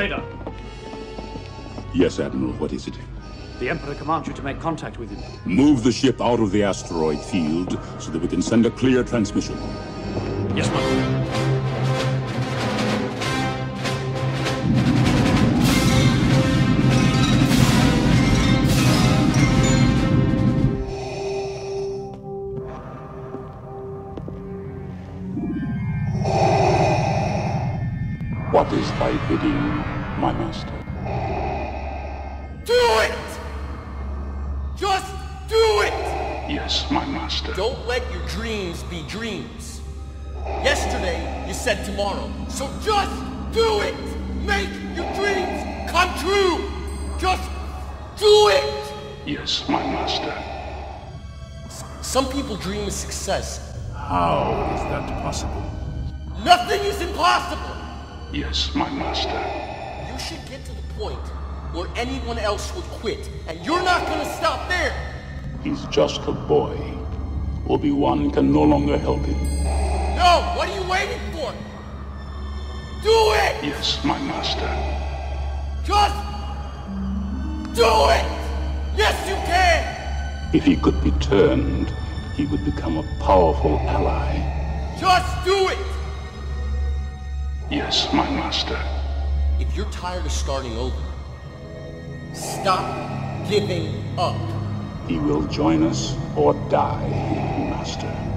Vader. Yes, Admiral, what is it? The Emperor commands you to make contact with him. Move the ship out of the asteroid field so that we can send a clear transmission. Yes, lord. What is thy bidding, my master? Do it! Just do it! Yes, my master. Don't let your dreams be dreams. Yesterday, you said tomorrow. So just do it! Make your dreams come true! Just do it! Yes, my master. Some people dream of success. How is that possible? Nothing is impossible! Yes, my master. Should get to the point where anyone else would quit, and you're not gonna stop there! He's just a boy. Obi-Wan can no longer help him. No! What are you waiting for? Do it! Yes, my master. Just do it! Yes, you can! If he could be turned, he would become a powerful ally. Just do it! Yes, my master. If you're tired of starting over, stop giving up. He will join us or die, master.